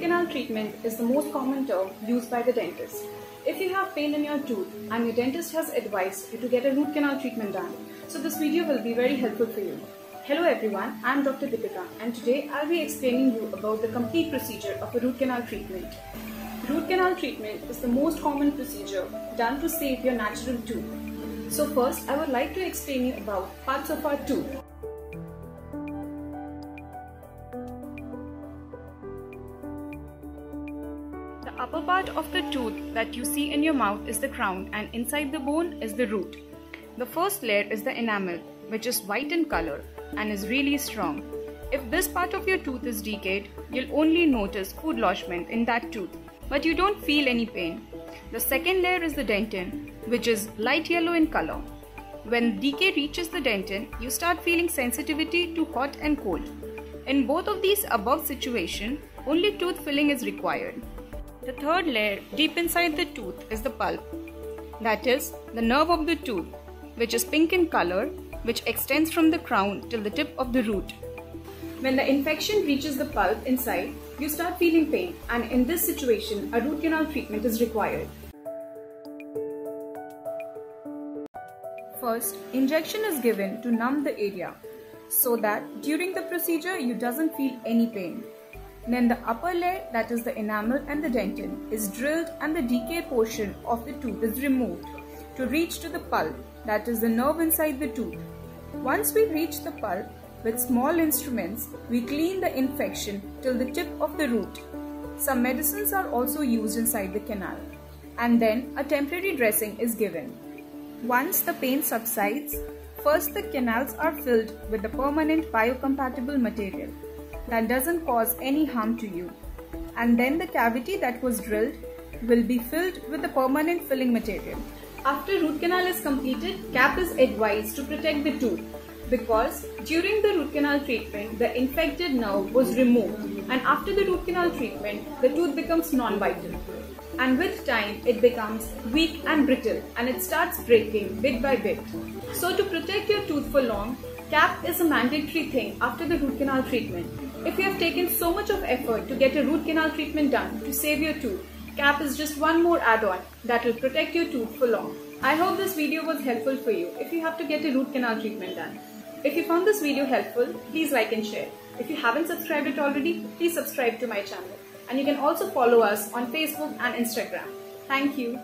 root canal treatment is the most common term used by the dentist. If you have pain in your tooth and your dentist has advised you to get a root canal treatment done, so this video will be very helpful for you. Hello everyone, I am Dr. Deepika and today I'll be explaining you about the complete procedure of a root canal treatment. Root canal treatment is the most common procedure done to save your natural tooth. So first I would like to explain you about parts of our tooth. The upper part of the tooth that you see in your mouth is the crown and inside the bone is the root. The first layer is the enamel which is white in color and is really strong. If this part of your tooth is decayed, you'll only notice food lodgement in that tooth, but you don't feel any pain. The second layer is the dentin, which is light yellow in color. When decay reaches the dentin, you start feeling sensitivity to hot and cold. In both of these above situation, only tooth filling is required. The third layer deep inside the tooth is the pulp. That is, the nerve of the tooth, which is pink in color, which extends from the crown till the tip of the root. When the infection reaches the pulp inside, you start feeling pain and in this situation, a root canal treatment is required. First, injection is given to numb the area so that during the procedure you doesn't feel any pain. Then the upper layer that is the enamel and the dentin is drilled and the decay portion of the tooth is removed to reach to the pulp that is the nerve inside the tooth. Once we reach the pulp with small instruments we clean the infection till the tip of the root. Some medicines are also used inside the canal and then a temporary dressing is given. Once the pain subsides, first the canals are filled with the permanent biocompatible material that doesn't cause any harm to you. And then the cavity that was drilled will be filled with the permanent filling material. After root canal is completed, cap is advised to protect the tooth because during the root canal treatment, the infected nerve was removed and after the root canal treatment, the tooth becomes non-vital. And with time, it becomes weak and brittle and it starts breaking bit by bit. So to protect your tooth for long, cap is a mandatory thing after the root canal treatment. If you have taken so much of effort to get a root canal treatment done to save your tooth, cap is just one more add-on that will protect your tooth for long. I hope this video was helpful for you if you have to get a root canal treatment done. If you found this video helpful, please like and share. If you haven't subscribed it already, please subscribe to my channel. And you can also follow us on Facebook and Instagram. Thank you.